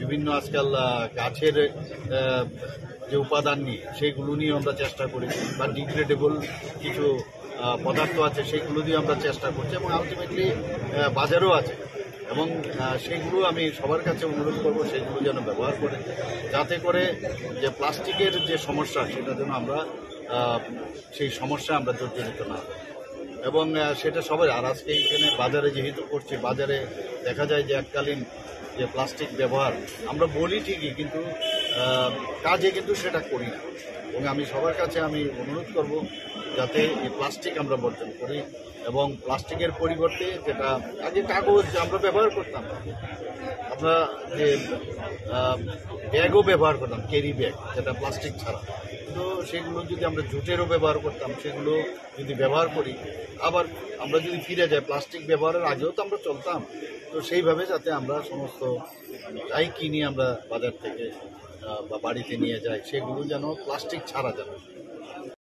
বিভিন্ন আজকাল গাছের যে উপাদান নিয়ে সেইগুলো নিয়ে আমরা চেষ্টা করি। বা ডিগ্রেডেবল কিছু পদার্থ আছে, সেগুলো দিয়ে আমরা চেষ্টা করছি এবং আলটিমেটলি বাজারও আছে। এবং সেগুলো আমি সবার কাছে অনুরোধ করব, সেগুলো যেন ব্যবহার করে, যাতে করে যে প্লাস্টিকের যে সমস্যা, সেটা যেন আমরা সেই সমস্যা আমরা জর্জরিত না এবং সেটা সবাই, আর আজকে এখানে বাজারে যেহেতু করছি, বাজারে দেখা যায় যে এককালীন যে প্লাস্টিক ব্যবহার, আমরা বলি ঠিকই, কিন্তু কাজে কিন্তু সেটা করি না। এবং আমি সবার কাছে আমি অনুরোধ করব যাতে এই প্লাস্টিক আমরা বর্জন করি এবং প্লাস্টিকের পরিবর্তে যেটা আগে কাগজ আমরা ব্যবহার করতাম, আমরা যে ব্যাগও ব্যবহার করতাম, ক্যারি ব্যাগ, যেটা প্লাস্টিক ছাড়া। তো সেগুলো যদি আমরা জুটেরও ব্যবহার করতাম, সেগুলো যদি ব্যবহার করি, আবার আমরা যদি ফিরে যাই, প্লাস্টিক ব্যবহারের আগেও তো আমরা চলতাম। তো সেইভাবে যাতে আমরা সমস্ত যাই কিনি আমরা বাজার থেকে বা বাড়িতে নিয়ে যাই, সেগুলো যেন প্লাস্টিক ছাড়া যেন